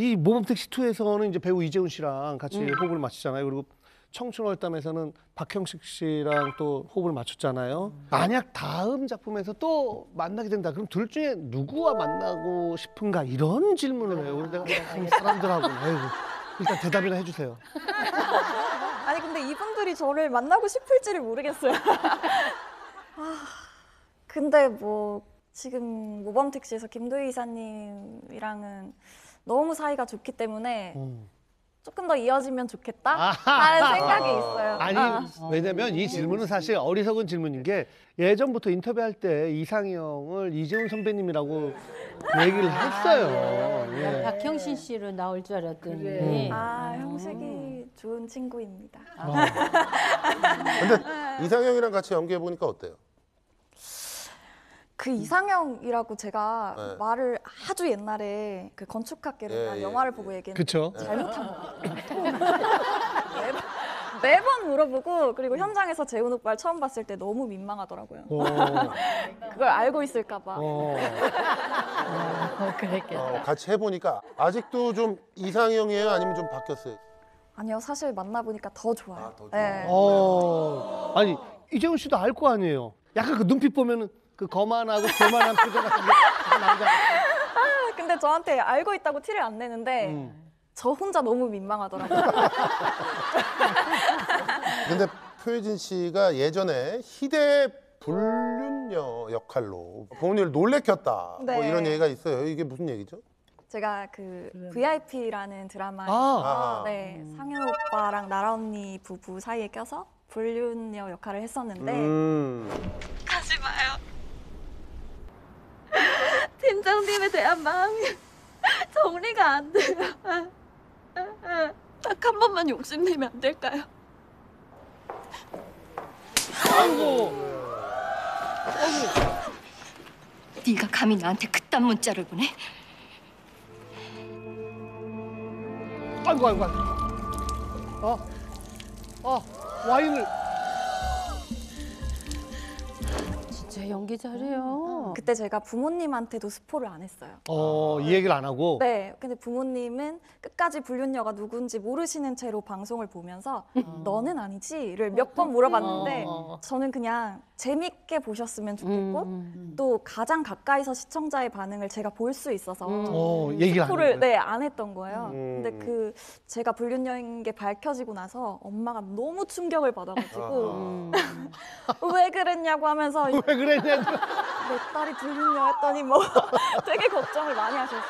이 모범택시 2에서는 이제 배우 이재훈 씨랑 같이 음. 호흡을 맞추잖아요. 그리고 청춘월담에서는 박형식 씨랑 또 호흡을 맞췄잖아요. 음. 만약 다음 작품에서 또 만나게 된다. 그럼 둘 중에 누구와 만나고 싶은가 이런 질문을 해요. 그래서 내가 이 사람들하고 아이고 일단 대답이나 해주세요. 아니 근데 이분들이 저를 만나고 싶을지를 모르겠어요. 아, 근데 뭐 지금 모범택시에서 김도희 이사님이랑은 너무 사이가 좋기 때문에 음. 조금 더 이어지면 좋겠다 아하. 하는 생각이 있어요. 아니 아. 왜냐면 이 질문은 사실 어리석은 질문인 게 예전부터 인터뷰할 때 이상형을 이재훈 선배님이라고 얘기를 했어요. 난 예. 박형신 씨로 나올 줄 알았더니. 그래. 아, 형식이 좋은 친구입니다. 어. 근데 이상형이랑 같이 연기해 보니까 어때요? 그 이상형이라고 제가 네. 말을 아주 옛날에 그 건축학개론이나 예, 예, 영화를 예. 보고 얘기했는데 그쵸? 잘못한 거 매번, 매번 물어보고 그리고 현장에서 재훈 오빠를 처음 봤을 때 너무 민망하더라고요. 어, 그걸 알고 있을까 봐. 어. 어, 그랬겠다. 어, 같이 해보니까 아직도 좀 이상형이에요? 아니면 좀 바뀌었어요? 아니요, 사실 만나보니까 더 좋아요. 아, 더 좋아요? 네. 어. 아니 이재훈 씨도 알 거 아니에요. 약간 그 눈빛 보면은 그 거만하고 교만한 표정 같은 게 나오잖아. 근데 저한테 알고 있다고 티를 안 내는데 음. 저 혼자 너무 민망하더라고요. 근데 표혜진 씨가 예전에 희대 불륜녀 역할로 부모님을 놀래켰다 뭐 네. 이런 얘기가 있어요. 이게 무슨 얘기죠? 제가 그 VIP라는 드라마에 아, 아. 네, 상현 오빠랑 나라 언니 부부 사이에 껴서 불륜녀 역할을 했었는데 음. 하지 마요. 팀장님에 대한 마음이 정리가 안 돼요. 딱 한 번만 욕심내면 안 될까요? 네가 감히 나한테 그딴 문자를 보내? 아이고 아이고. 아이고. 어, 어 와인을. 연기 잘해요. 그때 제가 부모님한테도 스포를 안 했어요. 어, 이 얘기를 안 하고. 네, 근데 부모님은 끝까지 불륜녀가 누군지 모르시는 채로 방송을 보면서 너는 아니지를 몇 번 물어봤는데 어. 저는 그냥 재밌게 보셨으면 좋겠고 음. 또 가장 가까이서 시청자의 반응을 제가 볼 수 있어서 어, 얘기를 안 스포를 거예요. 네, 안 했던 거예요. 음. 근데 그 제가 불륜녀인 게 밝혀지고 나서 엄마가 너무 충격을 받아가지고 왜 그랬냐고 하면서 왜 그랬냐? 내 딸이 불륜녀 했더니 뭐 되게 걱정을 많이 하셨어요.